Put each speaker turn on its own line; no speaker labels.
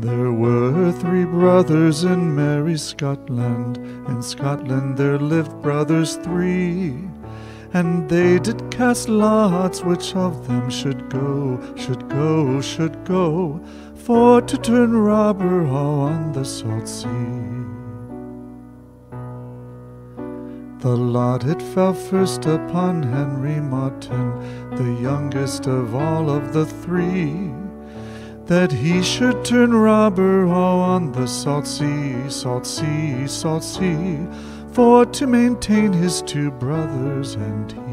There were three brothers in merry Scotland. In Scotland there lived brothers three. And they did cast lots which of them should go, should go, should go, for to turn robber on the salt sea. The lot it fell first upon Henry Martin, the youngest of all of the three that he should turn robber on the salt sea, salt sea, salt sea, for to maintain his two brothers and he.